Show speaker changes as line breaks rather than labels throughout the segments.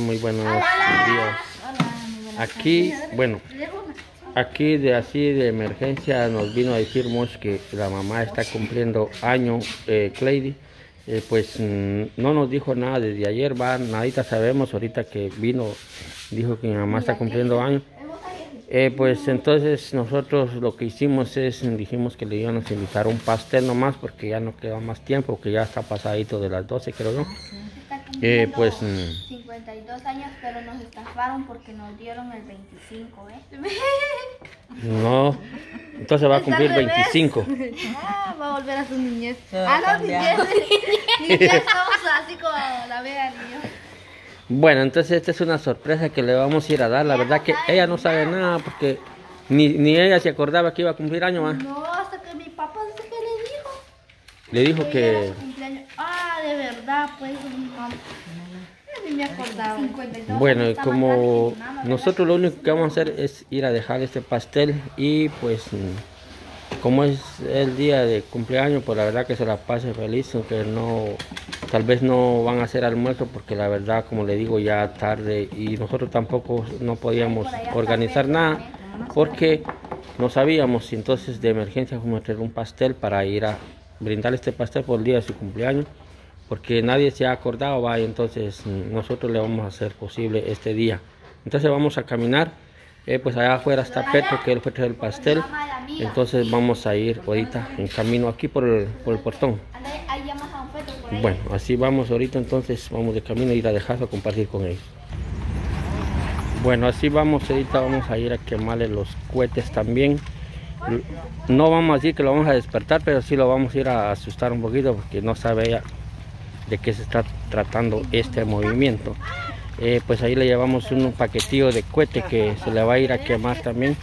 Muy buenos días. Aquí, bueno, aquí de así de emergencia nos vino a decir Mosh que la mamá está cumpliendo año, eh, Clady. Eh, pues mm, no nos dijo nada desde ayer, va, nadita sabemos, ahorita que vino, dijo que mi mamá está cumpliendo año. Eh, pues entonces nosotros lo que hicimos es, dijimos que le íbamos a invitar un pastel nomás porque ya no queda más tiempo, que ya está pasadito de las 12 creo yo. Eh, pues... mm,
52 años, pero nos estafaron porque nos dieron el 25, ¿eh?
no, entonces va a cumplir
Está al revés.
25.
Ah, va a volver a su niñez. Ah, no, niñez. Niñez, vamos así como la vea niño.
Bueno, entonces esta es una sorpresa que le vamos a ir a dar. La verdad que ella no sabe nada porque ni, ni ella se acordaba que iba a cumplir año. ¿va?
No, hasta que mi papá dice que le dijo.
Le dijo
Que era
que...
de verdad, pues. Ni me acordaba. 52
Bueno, y como nosotros lo único que vamos a hacer es ir a dejar este pastel y pues como es el día de cumpleaños, pues la verdad que se la pase feliz, aunque no, tal vez no van a hacer almuerzo porque la verdad, como le digo, ya tarde y nosotros tampoco no podíamos organizar nada porque no sabíamos y entonces de emergencia fuimos a traer un pastel para ir a brindar este pastel por el día de su cumpleaños porque nadie se ha acordado, va, y entonces mm, nosotros le vamos a hacer posible este día. Entonces vamos a caminar, eh, pues allá afuera está Petro, que él fue traer el pastel, entonces vamos a ir ahorita en camino aquí por el, por el portón. Bueno, así vamos ahorita, entonces vamos de camino a ir a dejarlo a compartir con ellos. Bueno, así vamos ahorita, vamos a ir a quemarle los cohetes también. No vamos a decir que lo vamos a despertar, pero sí lo vamos a ir a asustar un poquito porque no sabe ella de qué se está tratando este movimiento. Eh, pues ahí le llevamos un paquetillo de cohete que se le va a ir a quemar también.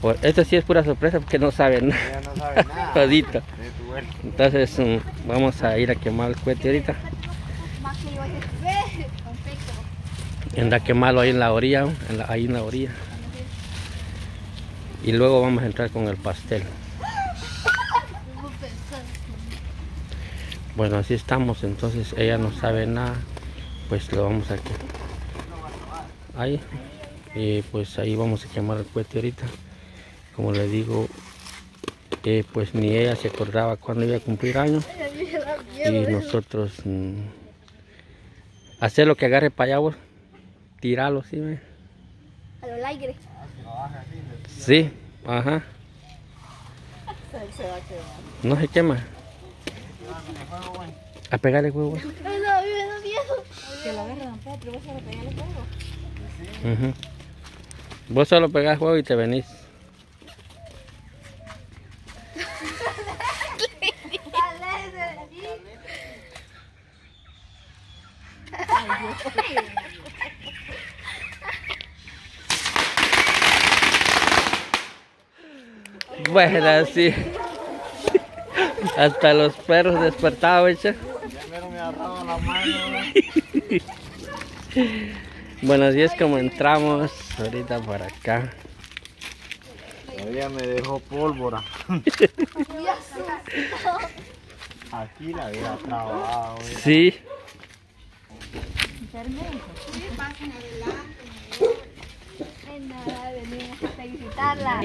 Por, esto sí es pura sorpresa porque no sabe nada.
Ella no sabe nada.
Entonces mm, vamos a ir a quemar el cohete ahorita. Anda a quemarlo ahí en la orilla, en la- ahí en la orilla. Y luego vamos a entrar con el pastel. Bueno, así estamos, entonces ella no sabe nada, pues lo vamos a ahí y pues ahí vamos a quemar el cohete ahorita. Como le digo, eh, pues ni ella se acordaba cuándo iba a cumplir años y nosotros mm, hacer lo que agarre para allá, vos, tirarlo, ¿sí? ve?
A lo aire.
Sí, ajá, no se quema. A pegarle huevo.
No, no, no, viejo.
Que lo agarre Don Pedro, vas a pegarle fuego.
Ujú. Vos solo pegás huevo y te venís. Bueno, así. Hasta los perros despertados, echa.
Primero me agarraron la mano.
Bueno, así es como entramos ahorita por acá.
Ella me dejó pólvora. Aquí la había trabado. eh.
Sí,
Ay, nada, venimos a felicitarla.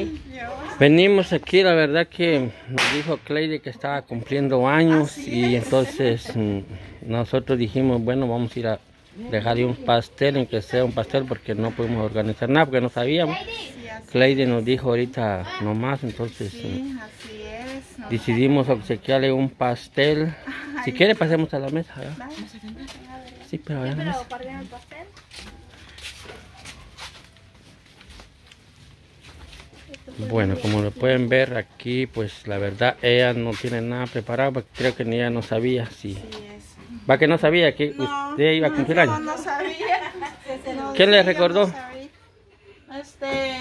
venimos aquí, la verdad que nos dijo Clay que estaba cumpliendo años y entonces mm, nosotros dijimos, bueno, vamos a ir a dejarle un pastel, en que sea un pastel, porque no pudimos organizar nada, porque no sabíamos. Clay nos dijo ahorita nomás, entonces mm,
Sí, así es. No,
decidimos obsequiarle un pastel. Si quiere pasemos a la mesa. Sí, pero en la mesa.
parten el pastel.
Bueno, como lo pueden ver aquí, pues la verdad ella no tiene nada preparado, porque creo que ni ella no sabía si...
es.
Va que no sabía que
No,
usted iba a cumplir
no,
años.
No, sabía. No,
¿Quién le
sí,
recordó?
no sabía. este,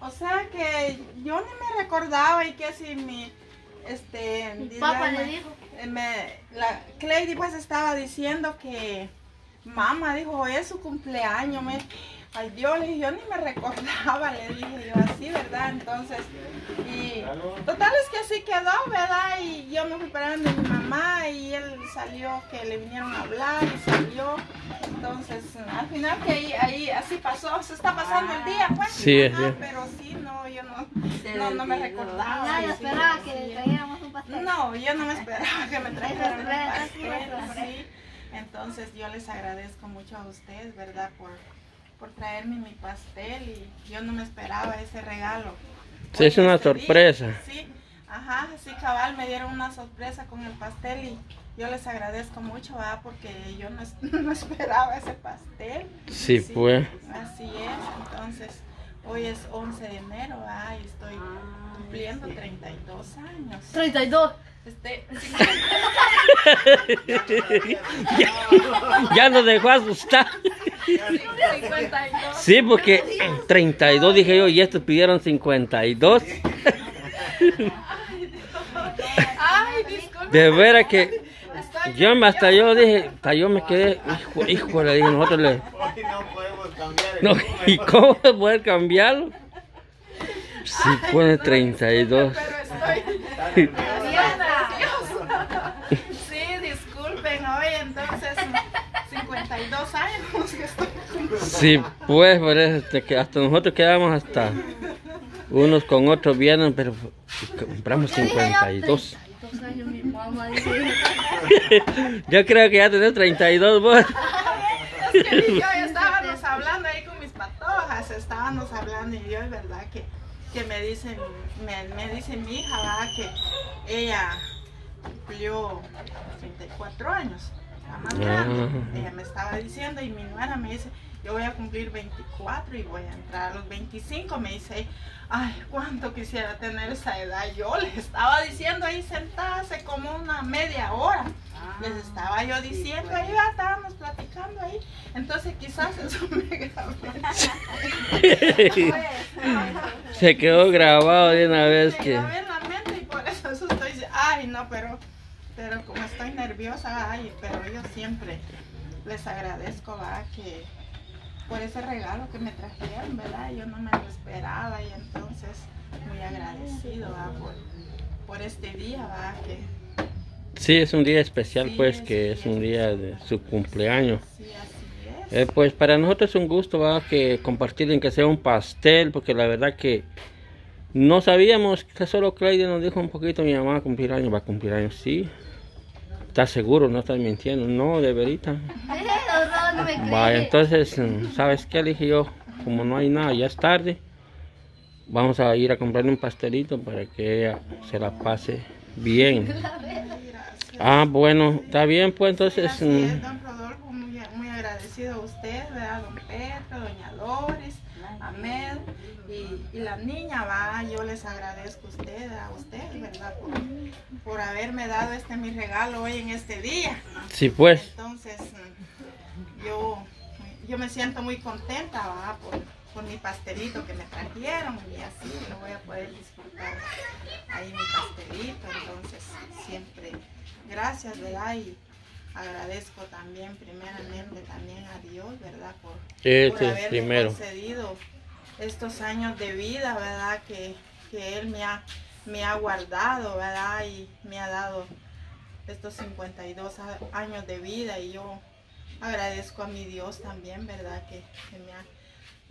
o sea que yo ni me recordaba y que si mi, este,
Mi papá le dijo.
eh, me, la Clady pues estaba diciendo que, mamá dijo, hoy es su cumpleaños, me, ay Dios, le dije, yo ni me recordaba, le dije yo así, ¿verdad? Entonces, y total es que así quedó, ¿verdad? Y yo me fui para donde mi mamá y él salió, que le vinieron a hablar y salió. Entonces, al final que ahí, ahí así pasó, se está pasando el día, pues.
Sí,
Ajá,
sí.
Pero sí, no, yo no, no, no me recordaba. Y sí,
esperaba que le trajéramos un pastel.
No, yo no me esperaba que me trajeran un pastel,
sí.
Entonces yo les agradezco mucho a ustedes, ¿verdad? Por, por traerme mi pastel y yo no me esperaba ese regalo.
Sí, es una
este día,
sorpresa.
Sí, ajá, sí, cabal, me dieron una sorpresa con el pastel y yo les agradezco mucho, ¿verdad? Porque yo no, no esperaba ese pastel.
Sí, pues.
Así es, entonces hoy es 11 de enero, ¿verdad? Y estoy cumpliendo 32 años.
32.
Este,
Ya nos dejó asustar.
52.
Sí, porque 32 dije yo y estos pidieron 52.
Ay, disculpe.
De veras que yo hasta yo dije, hasta yo me quedé, hijo, hijo, le dije, nosotros le...
No podemos cambiar el
No,
número.
¿Y cómo voy a poder cambiarlo? Si pone 32.
Pero estoy. Sí, disculpen, hoy entonces 52 años que estoy.
Sí, pues, por eso, este, que hasta nosotros quedamos hasta unos con otros vienen, pero compramos 52.
32 años mi mamá dice.
Yo creo que ya tenés 32 vos.
Es que yo estábamos hablando ahí con mis patojas, estábamos hablando y yo verdad que, que me dicen, me, me dice mi hija que ella cumplió 34 años, la más grande.
Ah.
Ella me estaba diciendo y mi nuera me dice, yo voy a cumplir 24 y voy a entrar a los 25, me dice, ay, cuánto quisiera tener esa edad. Yo les estaba diciendo ahí sentada hace como una media hora. Les estaba yo diciendo, ahí va, estábamos platicando ahí. Entonces quizás eso me grabé.
Se quedó grabado de una vez
Me
que...
grabé en la mente y por eso, eso estoy diciendo, ay no, pero, pero como estoy nerviosa, ay, pero yo siempre les agradezco, ¿verdad? Que por ese regalo que me trajeron, ¿verdad? Yo no me lo esperaba y entonces muy agradecido, ¿verdad? Por, por este día, ¿verdad? Que
Sí, es un día especial,
Sí,
pues,
es
que es un día de su cumpleaños.
sí, así es.
Eh, pues para nosotros es un gusto, ¿va? que compartir en que sea un pastel, porque la verdad que no sabíamos que solo Claudia nos dijo un poquito, mi mamá va a cumplir años, va a cumplir años, sí. ¿Estás seguro? ¿No estás mintiendo? No, de verita.
no, no me cree.
Vaya, entonces, mm, ¿sabes qué? Le dije yo, como no hay nada, ya es tarde, vamos a ir a comprarle un pastelito para que ella se la pase bien. Ah, bueno, está bien, pues entonces...
Así
mm,
es, don Rodolfo, muy, muy agradecido a usted, ¿verdad? Don Pedro, doña Doris, Ahmed y, y la niña, va, yo les agradezco a usted, a usted, ¿verdad? Por, por haberme dado este mi regalo hoy en este día.
Sí, pues.
Entonces, mm, yo, yo me siento muy contenta, ¿va? Por, por mi pastelito que me trajeron y así lo voy a poder disfrutar ahí mi pastelito. Entonces, siempre gracias, ¿verdad? Y agradezco también, primeramente, también a Dios, ¿verdad? Por, por
Este
haberme
primero.
concedido estos años de vida, ¿verdad? Que, que Él me ha, me ha guardado, ¿verdad? Y me ha dado estos 52 a- años de vida y yo agradezco a mi Dios también, ¿verdad? Que, que me ha,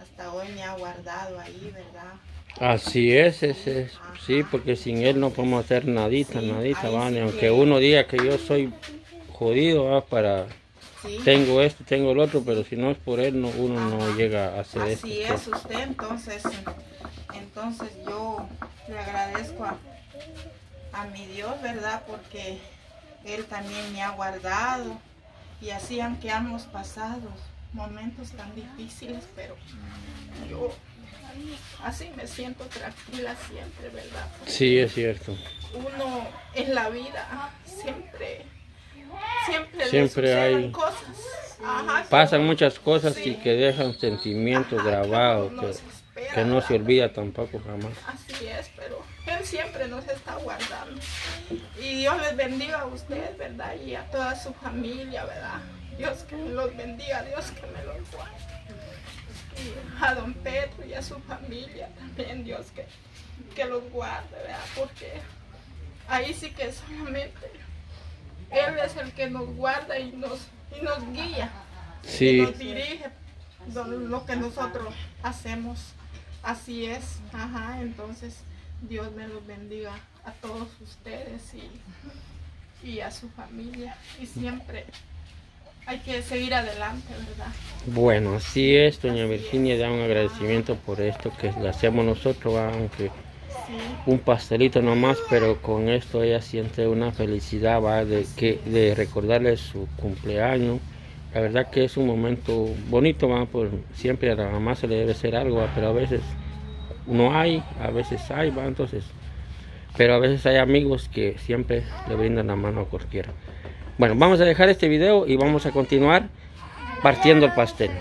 hasta hoy me ha guardado ahí, ¿verdad?
Así es, es, es- sí, porque sin él no podemos hacer nadita,
Sí,
nadita,
ahí
¿va?
sí
Ni aunque
que-
uno diga que yo soy jodido, ¿va? para
Sí,
tengo esto, tengo el otro, pero si no es por él, no, uno no llega a hacer esto.
así es usted, entonces, entonces yo le agradezco a, a mi Dios, ¿verdad? Porque Él también me ha guardado y así aunque hemos pasado momentos tan difíciles, pero yo así me siento tranquila siempre, ¿verdad?
Sí, es cierto.
Uno en la vida siempre, siempre,
Siempre hay-
cosas. Ajá,
Pasan muchas cosas y que dejan sentimientos
Ajá,
grabados, que,
se espera,
que no se olvida tampoco jamás.
Así es, pero Él siempre nos está guardando. Y Dios les bendiga a ustedes, ¿verdad? Y a toda su familia, ¿verdad? Dios que me los bendiga, Dios que me los guarde. Y a don Pedro y a su familia también, Dios que, que los guarde, ¿verdad? Porque ahí sí que solamente Él es el que nos guarda y nos, y nos guía. Y nos dirige lo, lo que nosotros hacemos. Así es. Ajá, entonces Dios me los bendiga a todos ustedes y, y a su familia. Y siempre hay que seguir adelante, ¿verdad?
bueno, así es, doña Virginia, da un agradecimiento por esto que le hacemos nosotros, aunque un pastelito nomás, pero con esto ella siente una felicidad, va, de que de recordarle su cumpleaños. La verdad que es un momento bonito, va, siempre a la mamá se le debe hacer algo, pero a veces no hay, a veces hay, va, entonces, pero a veces hay amigos que siempre le brindan la mano a cualquiera. Bueno, vamos a dejar este video y vamos a continuar partiendo el pastel.